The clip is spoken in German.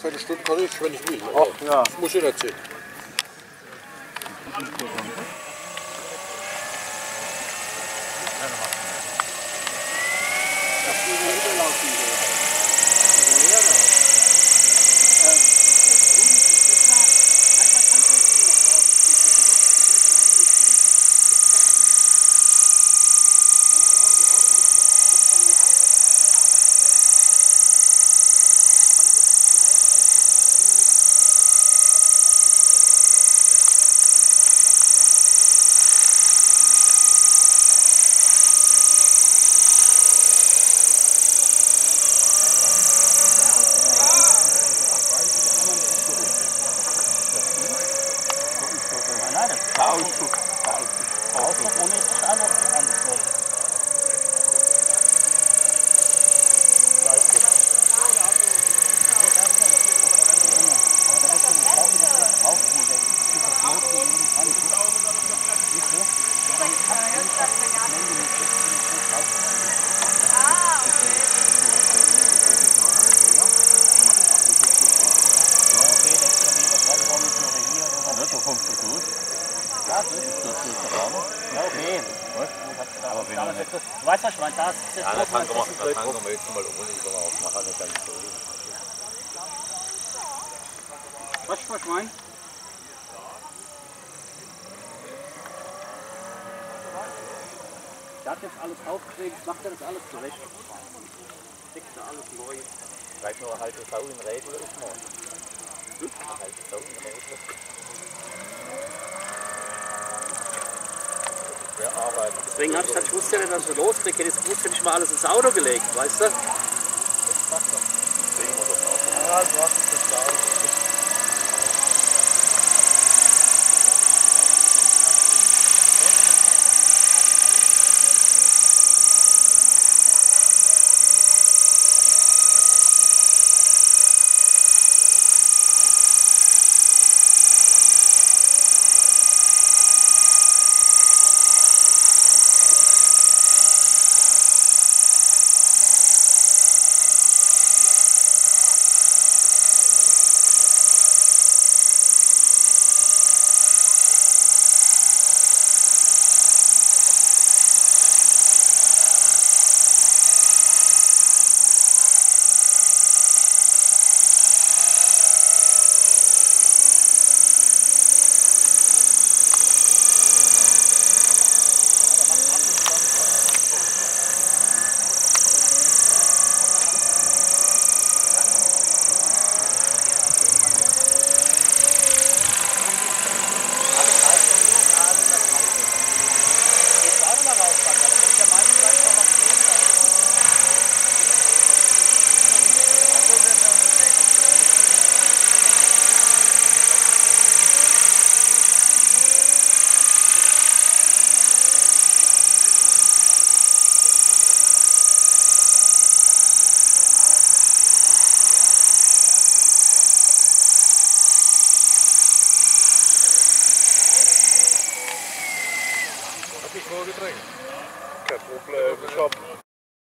Viertelstunde kann ich, wenn ich will. Ach ja. Das muss ich nicht sehen. Ist Ausdruck. Ausdruck ohne ist auch noch anders. so kommst du durch. Das ist das Rahmen. Ja, okay. Aber wenn du nicht... Du weißt, was ich meine? Da ist Ja, das das fangen wir jetzt mal ohne. Man kann nicht ganz so. Weißt du, was ich meine? Der hat jetzt alles aufgelegt, macht er das alles zurecht. Deckt er alles neu. Vielleicht nur eine halbe Sau in Rädel ist mal. Eine halbe Sau in Rädel. Deswegen habe ich gesagt, ich wusste ja nicht, dass ich. Ich hätte jetzt gewusst, hätte ich mal alles ins Auto gelegt, weißt du? Ja, du hast es. voor heb Ik heb schap.